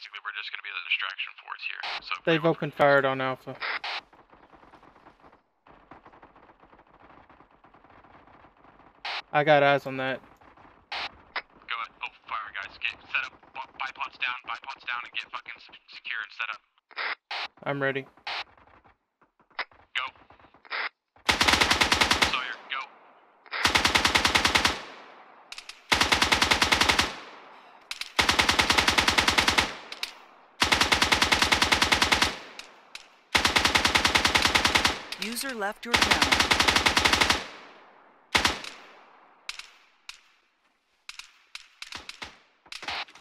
basically we're just gonna be the distraction force here. So They've opened fired on Alpha. I got eyes on that. Go ahead, open fire, guys. Get set up. Bipods down, bipods down, and get fucking secure and set up. I'm ready. Go. Sawyer, go. User left your channel.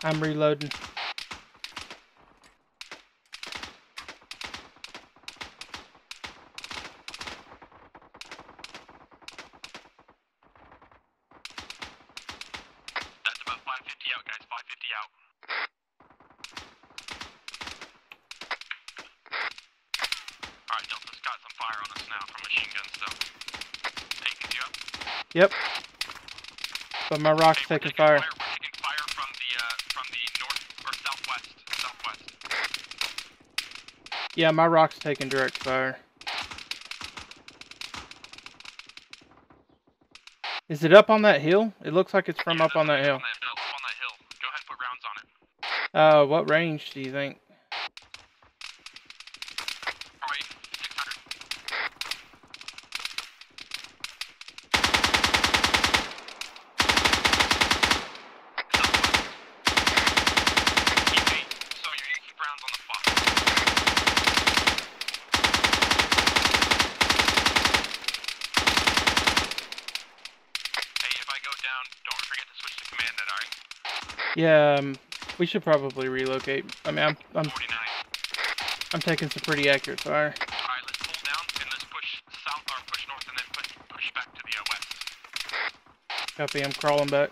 I'm reloading. That's about 550 out, guys. 550 out. Alright, Delta's got some fire on us now from machine. Taking you up. Yep. But my rock's Okay, we're taking fire. We're taking fire from the, uh, from the north or southwest. Southwest. Yeah, my rock's taking direct fire. Is it up on that hill? It looks like it's from Yeah, up on that hill. On that, up on that hill. Go ahead and put rounds on it. Uh, what range do you think? Probably 600. Keep eight. So you you keep rounds on the spot. Hey, if I go down, don't forget to switch to command net, alright? Yeah, um, we should probably relocate. I mean, I'm I'm 49. I'm taking some pretty accurate fire. Alright, let's pull down and let's push south or push north and then push push back to the uh, west. Copy. I'm crawling back.